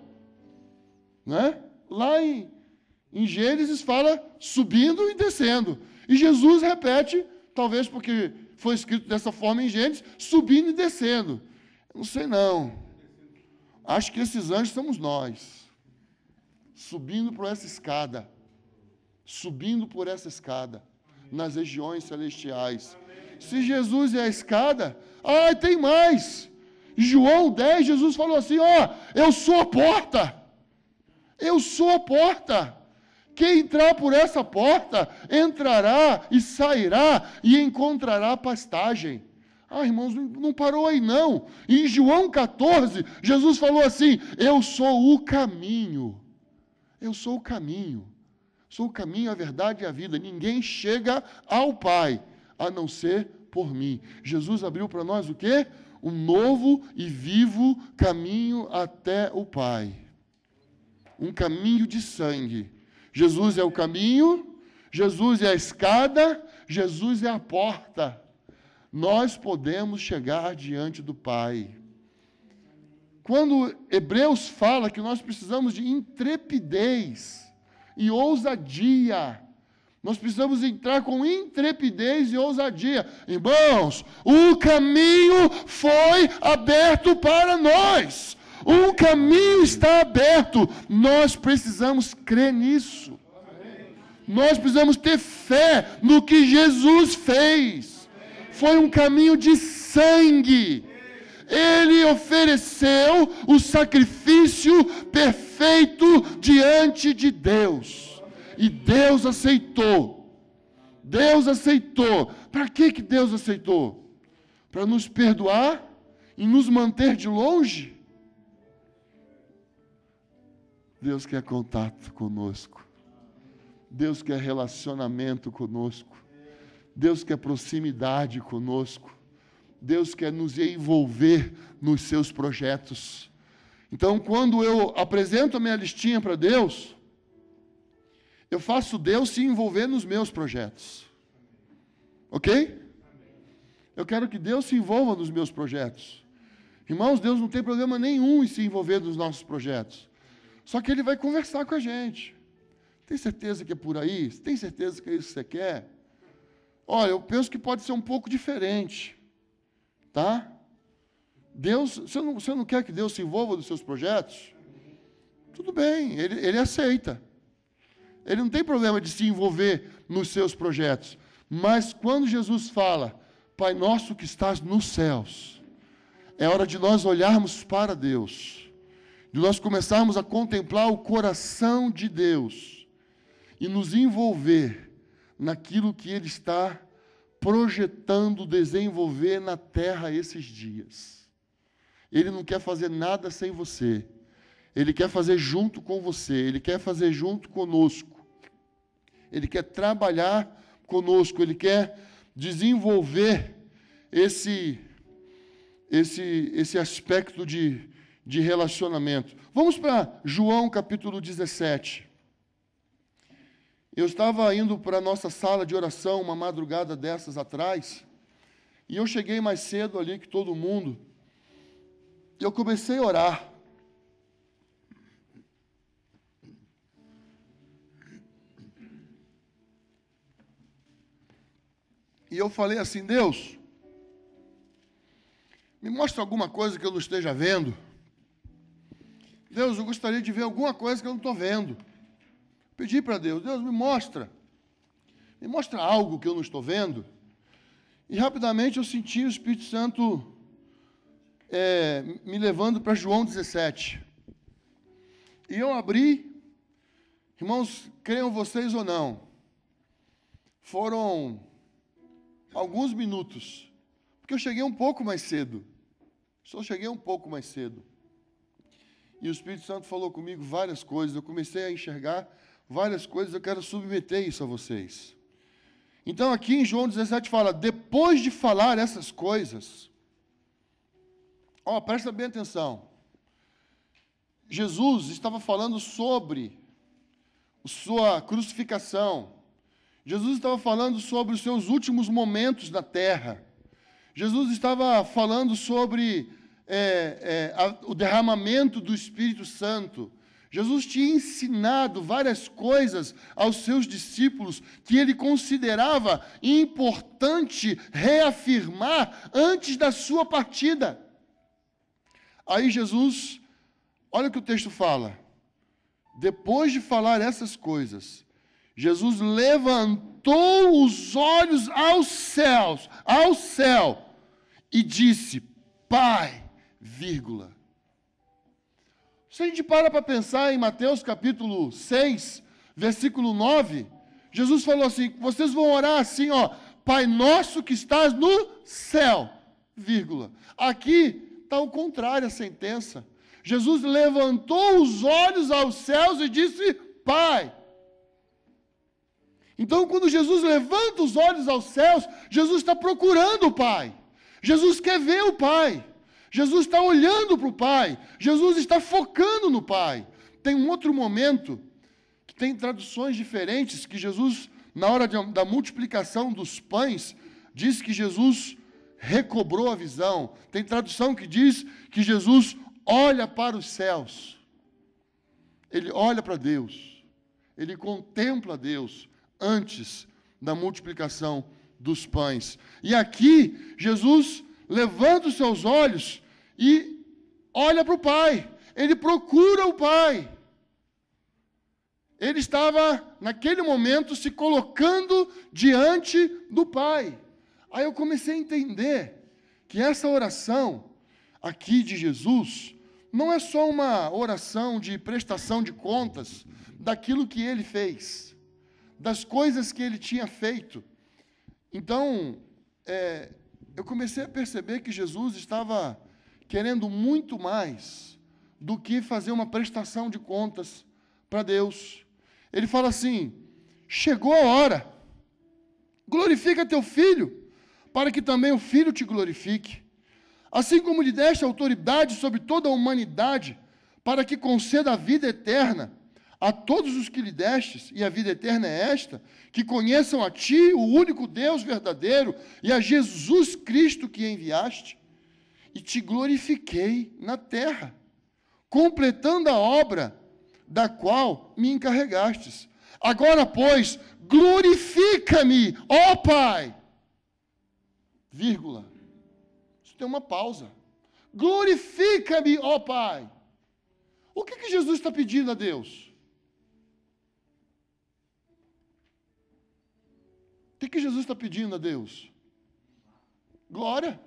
Né? Lá em em Gênesis fala subindo e descendo. E Jesus repete, talvez porque foi escrito dessa forma em Gênesis, subindo e descendo. não sei não. Acho que esses anjos somos nós. subindo por essa escada, subindo por essa escada, nas regiões celestiais. Se Jesus é a escada, ai, tem mais. João 10, Jesus falou assim: Ó, eu sou a porta. Eu sou a porta. Quem entrar por essa porta entrará e sairá e encontrará pastagem. Ah, irmãos, não parou aí não. Em João 14, Jesus falou assim: Eu sou o caminho. Eu sou o caminho. Sou o caminho, a verdade e a vida. Ninguém chega ao Pai a não ser por mim. Jesus abriu para nós o quê? Um novo e vivo caminho até o Pai. Um caminho de sangue. Jesus é o caminho, Jesus é a escada, Jesus é a porta nós podemos chegar diante do Pai. Quando Hebreus fala que nós precisamos de intrepidez e ousadia, nós precisamos entrar com intrepidez e ousadia. Irmãos, o caminho foi aberto para nós. O caminho está aberto. Nós precisamos crer nisso. Nós precisamos ter fé no que Jesus fez foi um caminho de sangue. Ele ofereceu o sacrifício perfeito diante de Deus. E Deus aceitou. Deus aceitou. Para que, que Deus aceitou? Para nos perdoar e nos manter de longe? Deus quer contato conosco. Deus quer relacionamento conosco. Deus quer proximidade conosco. Deus quer nos envolver nos seus projetos. Então, quando eu apresento a minha listinha para Deus, eu faço Deus se envolver nos meus projetos. Ok? Eu quero que Deus se envolva nos meus projetos. Irmãos, Deus não tem problema nenhum em se envolver nos nossos projetos. Só que Ele vai conversar com a gente. Tem certeza que é por aí? Tem certeza que é isso que você quer? Olha, eu penso que pode ser um pouco diferente. Tá? Deus, você não, você não quer que Deus se envolva nos seus projetos? Tudo bem, ele, ele aceita. Ele não tem problema de se envolver nos seus projetos. Mas quando Jesus fala, Pai nosso que estás nos céus, é hora de nós olharmos para Deus, de nós começarmos a contemplar o coração de Deus e nos envolver naquilo que Ele está projetando desenvolver na terra esses dias. Ele não quer fazer nada sem você. Ele quer fazer junto com você, ele quer fazer junto conosco. Ele quer trabalhar conosco, ele quer desenvolver esse esse esse aspecto de de relacionamento. Vamos para João capítulo 17. Eu estava indo para a nossa sala de oração uma madrugada dessas atrás, e eu cheguei mais cedo ali que todo mundo. E eu comecei a orar. E eu falei assim: Deus, me mostra alguma coisa que eu não esteja vendo. Deus, eu gostaria de ver alguma coisa que eu não estou vendo. Pedi para Deus, Deus me mostra. Me mostra algo que eu não estou vendo. E rapidamente eu senti o Espírito Santo é, me levando para João 17. E eu abri, irmãos, creiam vocês ou não, foram alguns minutos, porque eu cheguei um pouco mais cedo. Só cheguei um pouco mais cedo. E o Espírito Santo falou comigo várias coisas. Eu comecei a enxergar várias coisas, eu quero submeter isso a vocês. Então, aqui em João 17 fala: depois de falar essas coisas, ó, presta bem atenção. Jesus estava falando sobre sua crucificação. Jesus estava falando sobre os seus últimos momentos na terra. Jesus estava falando sobre é, é, a, o derramamento do Espírito Santo. Jesus tinha ensinado várias coisas aos seus discípulos que ele considerava importante reafirmar antes da sua partida. Aí Jesus, olha o que o texto fala. depois de falar essas coisas, Jesus levantou os olhos aos céus, ao céu, e disse: Pai, vírgula. Se a gente para para pensar em Mateus capítulo 6, versículo 9, Jesus falou assim: vocês vão orar assim, ó, Pai nosso que estás no céu, vírgula. Aqui está o contrário a sentença. Jesus levantou os olhos aos céus e disse: Pai. Então, quando Jesus levanta os olhos aos céus, Jesus está procurando o Pai. Jesus quer ver o Pai. Jesus está olhando para o Pai. Jesus está focando no Pai. Tem um outro momento que tem traduções diferentes que Jesus, na hora de, da multiplicação dos pães, diz que Jesus recobrou a visão. Tem tradução que diz que Jesus olha para os céus. Ele olha para Deus. Ele contempla Deus antes da multiplicação dos pães. E aqui, Jesus levanta os seus olhos e olha para o Pai. Ele procura o Pai. Ele estava, naquele momento, se colocando diante do Pai. Aí eu comecei a entender que essa oração aqui de Jesus não é só uma oração de prestação de contas daquilo que ele fez, das coisas que ele tinha feito. Então, é, eu comecei a perceber que Jesus estava querendo muito mais do que fazer uma prestação de contas para Deus. Ele fala assim: chegou a hora, glorifica teu filho para que também o Filho te glorifique. Assim como lhe deste autoridade sobre toda a humanidade, para que conceda a vida eterna a todos os que lhe destes, e a vida eterna é esta: que conheçam a ti, o único Deus verdadeiro, e a Jesus Cristo que enviaste, e te glorifiquei na terra, completando a obra da qual me encarregastes. Agora, pois, glorifica-me, ó Pai, vírgula. Isso tem uma pausa. Glorifica-me, ó Pai. O que, que Jesus está pedindo a Deus? O que, que Jesus está pedindo a Deus? Glória.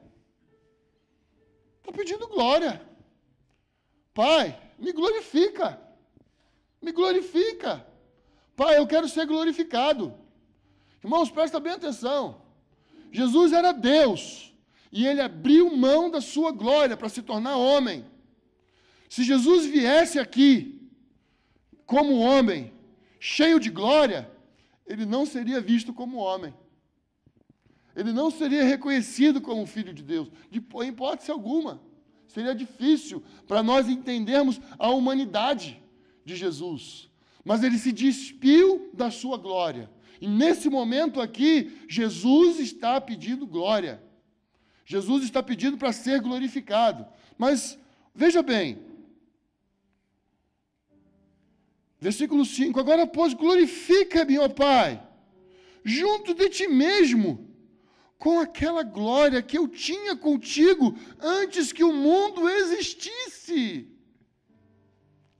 Está pedindo glória. Pai, me glorifica. Me glorifica. Pai, eu quero ser glorificado. Irmãos, presta bem atenção. Jesus era Deus e ele abriu mão da sua glória para se tornar homem. Se Jesus viesse aqui como homem, cheio de glória, ele não seria visto como homem. Ele não seria reconhecido como filho de Deus, de em hipótese alguma. Seria difícil para nós entendermos a humanidade de Jesus. Mas ele se despiu da sua glória e nesse momento aqui, Jesus está pedindo glória. Jesus está pedindo para ser glorificado. Mas veja bem, versículo 5: Agora, pois, glorifica-me, ó Pai, junto de ti mesmo, com aquela glória que eu tinha contigo antes que o mundo existisse.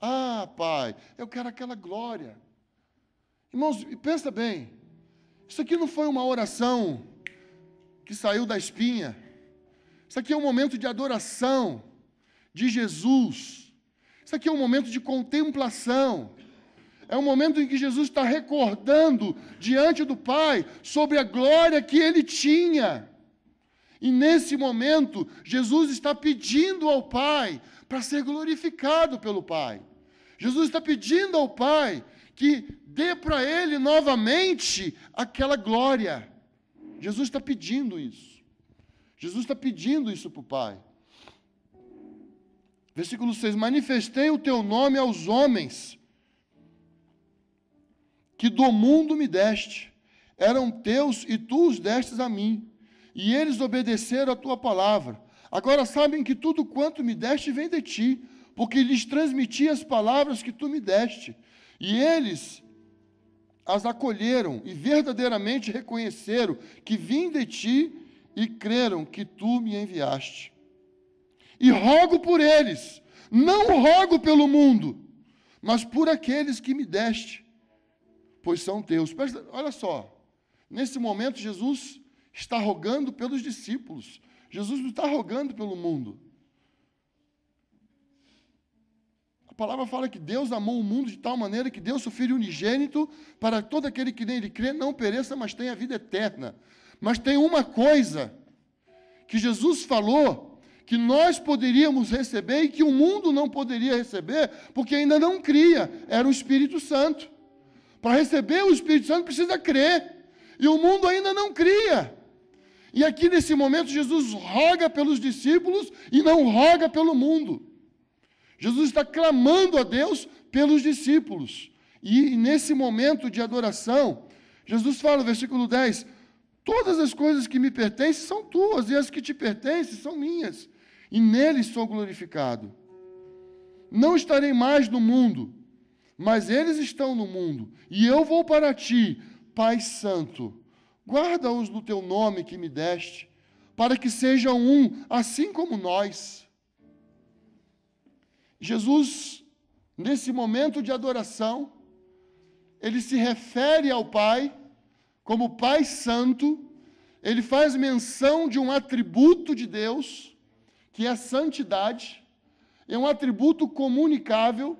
Ah, Pai, eu quero aquela glória. Irmãos, pensa bem. Isso aqui não foi uma oração que saiu da espinha. Isso aqui é um momento de adoração de Jesus. Isso aqui é um momento de contemplação. É um momento em que Jesus está recordando diante do Pai sobre a glória que ele tinha. E nesse momento, Jesus está pedindo ao Pai para ser glorificado pelo Pai. Jesus está pedindo ao Pai que dê para ele novamente aquela glória. Jesus está pedindo isso. Jesus está pedindo isso para o Pai. Versículo 6: Manifestei o teu nome aos homens, que do mundo me deste, eram teus e tu os destes a mim, e eles obedeceram a tua palavra. Agora sabem que tudo quanto me deste vem de ti, porque lhes transmiti as palavras que tu me deste. E eles as acolheram e verdadeiramente reconheceram que vim de ti e creram que tu me enviaste. E rogo por eles, não rogo pelo mundo, mas por aqueles que me deste, pois são teus. Olha só, nesse momento Jesus está rogando pelos discípulos, Jesus não está rogando pelo mundo. A palavra fala que Deus amou o mundo de tal maneira que deu seu Filho unigênito para todo aquele que nele crê não pereça, mas tenha vida eterna. Mas tem uma coisa que Jesus falou que nós poderíamos receber e que o mundo não poderia receber, porque ainda não cria, era o Espírito Santo. Para receber o Espírito Santo precisa crer, e o mundo ainda não cria. E aqui nesse momento Jesus roga pelos discípulos e não roga pelo mundo. Jesus está clamando a Deus pelos discípulos. E nesse momento de adoração, Jesus fala, versículo 10: Todas as coisas que me pertencem são tuas, e as que te pertencem são minhas, e neles sou glorificado. Não estarei mais no mundo, mas eles estão no mundo, e eu vou para ti, Pai Santo. Guarda-os no teu nome que me deste, para que sejam um, assim como nós. Jesus, nesse momento de adoração, ele se refere ao Pai como Pai Santo, ele faz menção de um atributo de Deus, que é a santidade, é um atributo comunicável.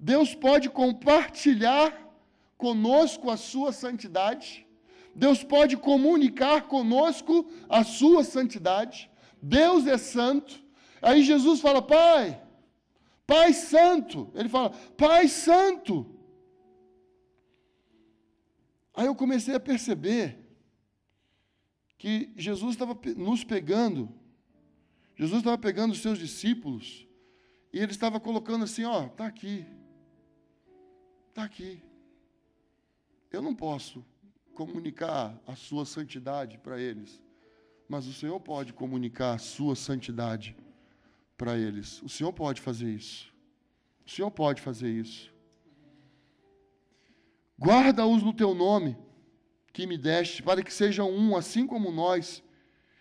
Deus pode compartilhar conosco a sua santidade. Deus pode comunicar conosco a sua santidade. Deus é santo. Aí Jesus fala: Pai, Pai Santo. Ele fala: Pai Santo. Aí eu comecei a perceber que Jesus estava nos pegando, Jesus estava pegando os seus discípulos, e ele estava colocando assim: ó, está aqui, está aqui. Eu não posso comunicar a sua santidade para eles, mas o Senhor pode comunicar a sua santidade para eles. O Senhor pode fazer isso. O Senhor pode fazer isso. Guarda-os no teu nome, que me deste, para que sejam um, assim como nós.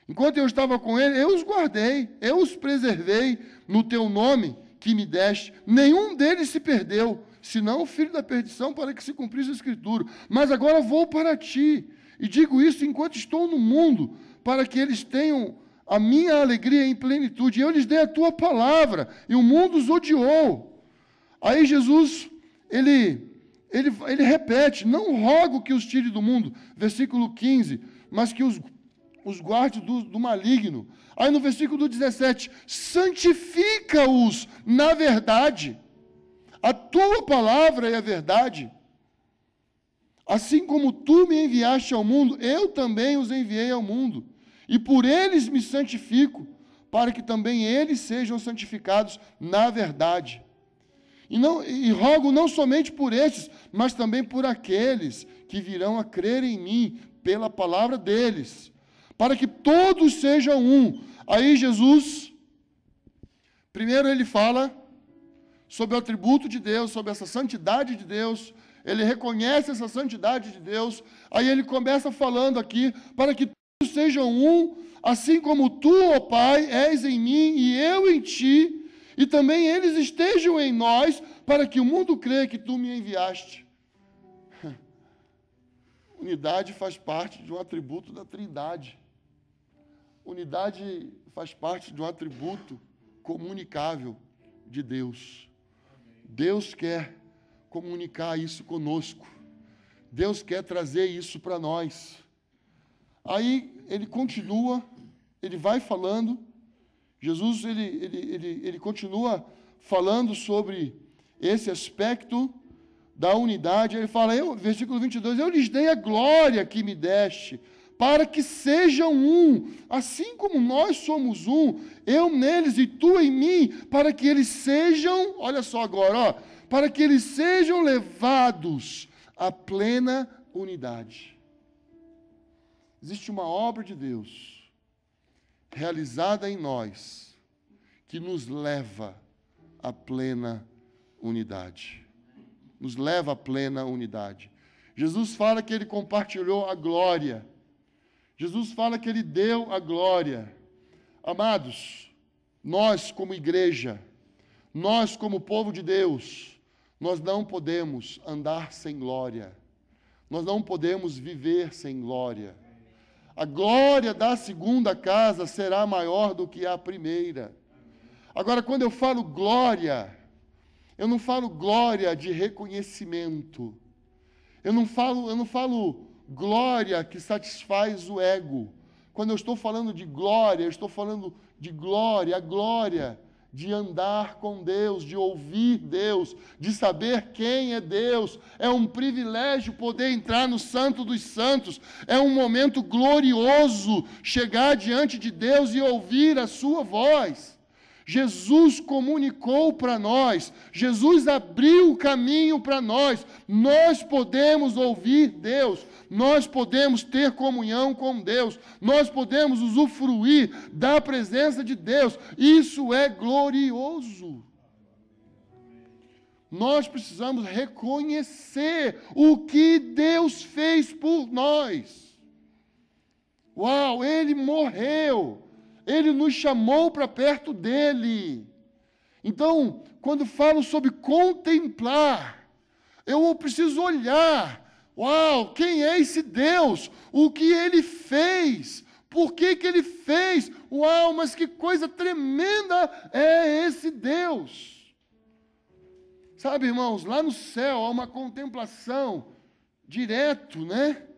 Enquanto eu estava com ele, eu os guardei, eu os preservei no teu nome que me deste. Nenhum deles se perdeu, senão o filho da perdição, para que se cumprisse a escritura. Mas agora vou para ti, e digo isso enquanto estou no mundo, para que eles tenham a minha alegria em plenitude. Eu lhes dei a tua palavra, e o mundo os odiou. Aí Jesus, ele ele, ele repete: Não rogo que os tire do mundo, versículo 15, mas que os, os guarde do, do maligno. Aí no versículo 17: Santifica-os na verdade, a tua palavra é a verdade. Assim como tu me enviaste ao mundo, eu também os enviei ao mundo. E por eles me santifico, para que também eles sejam santificados na verdade. E, não, e rogo não somente por estes, mas também por aqueles que virão a crer em mim pela palavra deles, para que todos sejam um. Aí Jesus, primeiro ele fala sobre o atributo de Deus, sobre essa santidade de Deus, ele reconhece essa santidade de Deus, aí ele começa falando aqui, para que todos sejam um, assim como tu, ó Pai, és em mim e eu em ti, e também eles estejam em nós, para que o mundo creia que tu me enviaste. Unidade faz parte de um atributo da Trindade. Unidade faz parte de um atributo comunicável de Deus. Deus quer comunicar isso conosco. Deus quer trazer isso para nós. Aí ele continua, ele vai falando, Jesus ele, ele, ele, ele continua falando sobre esse aspecto da unidade. Ele fala, eu, versículo 22, eu lhes dei a glória que me deste, para que sejam um, assim como nós somos um, eu neles e tu em mim, para que eles sejam, olha só agora, ó, para que eles sejam levados à plena unidade. Existe uma obra de Deus realizada em nós, que nos leva à plena unidade. Nos leva à plena unidade. Jesus fala que ele compartilhou a glória. Jesus fala que ele deu a glória. Amados, nós como igreja, nós como povo de Deus, Nós não podemos andar sem glória. Nós não podemos viver sem glória. A glória da segunda casa será maior do que a primeira. Agora, quando eu falo glória, eu não falo glória de reconhecimento. Eu não falo, eu não falo glória que satisfaz o ego. Quando eu estou falando de glória, eu estou falando de glória, a glória de andar com Deus, de ouvir Deus, de saber quem é Deus. É um privilégio poder entrar no Santo dos Santos. É um momento glorioso chegar diante de Deus e ouvir a sua voz. Jesus comunicou para nós, Jesus abriu o caminho para nós. Nós podemos ouvir Deus, nós podemos ter comunhão com Deus, nós podemos usufruir da presença de Deus. Isso é glorioso. Nós precisamos reconhecer o que Deus fez por nós. Uau, ele morreu ele nos chamou para perto dele. Então, quando falo sobre contemplar, eu preciso olhar. Uau, quem é esse Deus? O que ele fez? Por que, que ele fez? Uau, mas que coisa tremenda é esse Deus. Sabe, irmãos, lá no céu há uma contemplação direto, né?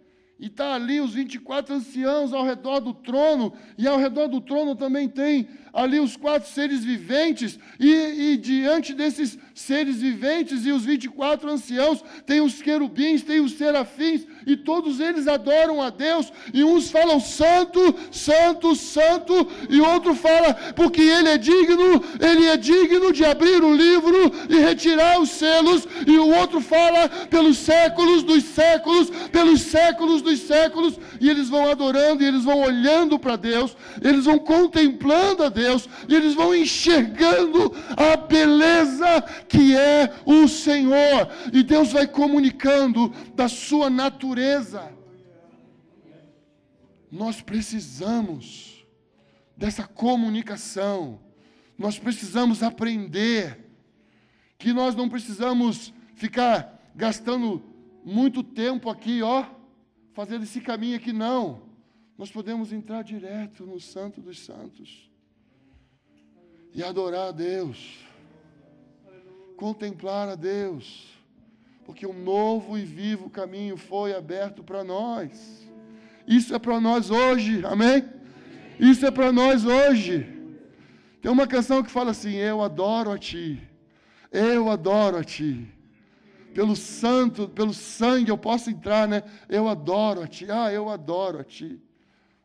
E está ali os 24 anciãos ao redor do trono, e ao redor do trono também tem ali os quatro seres viventes, e, e, diante desses seres viventes e os 24 anciãos, tem os querubins, tem os serafins, e todos eles adoram a Deus, e uns falam santo, santo, santo, e outro fala, porque ele é digno, ele é digno de abrir o livro e retirar os selos, e o outro fala pelos séculos dos séculos, pelos séculos dos séculos, e eles vão adorando, e eles vão olhando para Deus, eles vão contemplando a Deus, Deus, e eles vão enxergando a beleza que é o Senhor, e Deus vai comunicando da sua natureza. Nós precisamos dessa comunicação, nós precisamos aprender que nós não precisamos ficar gastando muito tempo aqui, ó, fazendo esse caminho aqui, não. Nós podemos entrar direto no Santo dos Santos e adorar a Deus, contemplar a Deus, porque um novo e vivo caminho foi aberto para nós. Isso é para nós hoje, amém? Isso é para nós hoje. Tem uma canção que fala assim: Eu adoro a Ti, eu adoro a Ti. Pelo santo, pelo sangue eu posso entrar, né? Eu adoro a Ti, ah, eu adoro a Ti.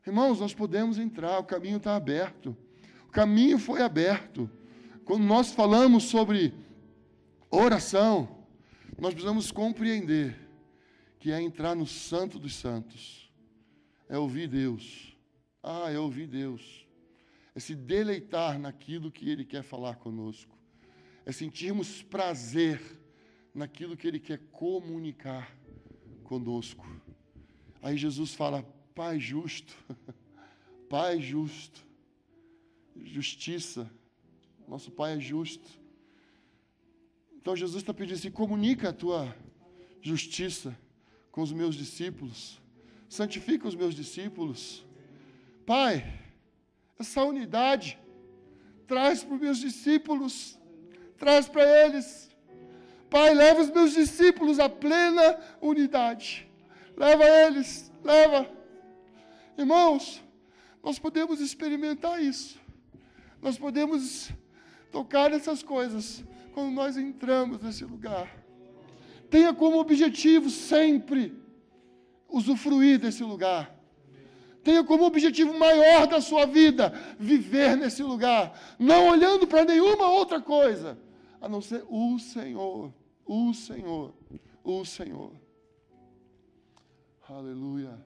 Irmãos, nós podemos entrar, o caminho está aberto caminho foi aberto. Quando nós falamos sobre oração, nós precisamos compreender que é entrar no Santo dos Santos, é ouvir Deus. Ah, é ouvir Deus. É se deleitar naquilo que Ele quer falar conosco. É sentirmos prazer naquilo que Ele quer comunicar conosco. Aí Jesus fala: Pai justo, Pai justo justiça. Nosso Pai é justo. Então Jesus está pedindo assim: comunica a tua justiça com os meus discípulos, santifica os meus discípulos. Pai, essa unidade, traz para os meus discípulos, traz para eles. Pai, leva os meus discípulos à plena unidade. Leva eles, leva. Irmãos, nós podemos experimentar isso. Nós podemos tocar nessas coisas quando nós entramos nesse lugar. Tenha como objetivo sempre usufruir desse lugar. Tenha como objetivo maior da sua vida viver nesse lugar, não olhando para nenhuma outra coisa, a não ser o Senhor, o Senhor, o Senhor. Aleluia.